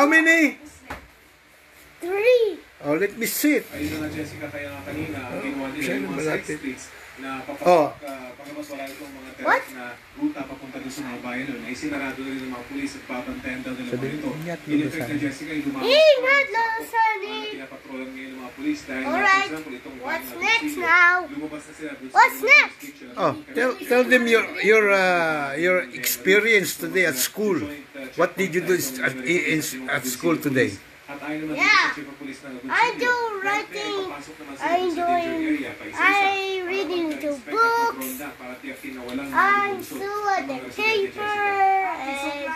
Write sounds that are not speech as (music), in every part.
How many? Me sit. Ayun na nga Jessica, kaya nga kanina, ginawa nila Siya yung mga side streets na Oh. papasok, uh, wala itong mga What? direct na ruta papunta doon sa mga bayan nun, ay sinarado na rin ng mga pulis at babantayan daw nila mga ito. ingat mo In ba effect sana? na Jessica, yung lumabas Ingat pa- lang, Sunny. mga pinapatrolan ngayon ng mga pulis dahil Alright. for example, itong What's na next now? lumabas na sila doon sa What's mga next? Oh, tell tell them your your uh, your experience today at school. What did you do at, in, at school today? At ayaw naman Yeah. sa chief ng Agoncillo. I do Dahil writing. papasok naman sila I dun sa danger doing. area pa isa-isa. I reading the Expect books. magronda para tiyakin na walang I malulusot saw sa the paper and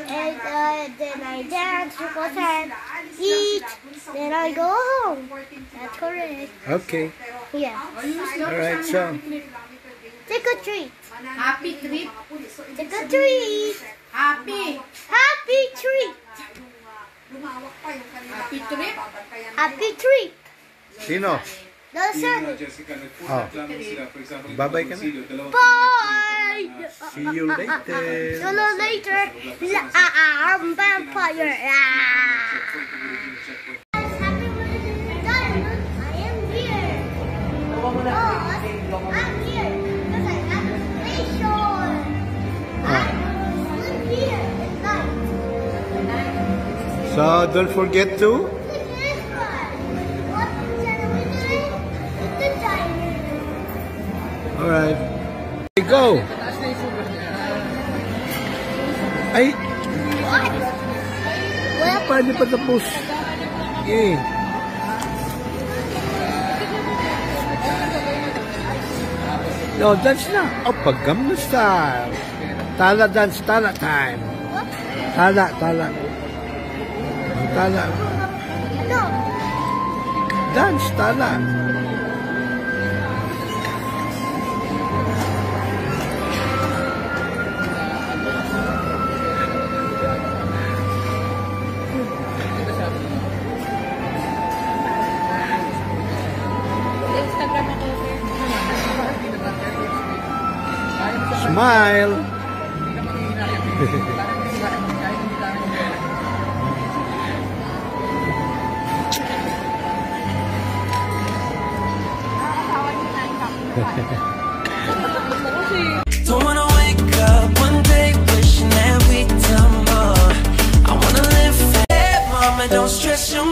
and uh, then I dance because I eat. Then I go home. That's correct. Okay. Yeah. All right. So Take a treat. Happy trip. Take a treat. Happy. Happy treat. Happy trip. Happy treat. sino? The Yun sun. Oh. up lamang sila. For example, Bye-bye ka na. Bye. See you later. See you later. La ah, I'm vampire. Ah. So don't forget to. Look at this one. What channel we doing? The diamond. All right. Go. Ay, What? Well, pa tapos? Eh. No, dance na. Oh, pag style. Tala dance, tala time. Tala, tala. Tala. Tala. Dance, tala. Smile. (laughs) Don't wanna wake up one day wishing that we done more. I wanna live mama. Don't stress your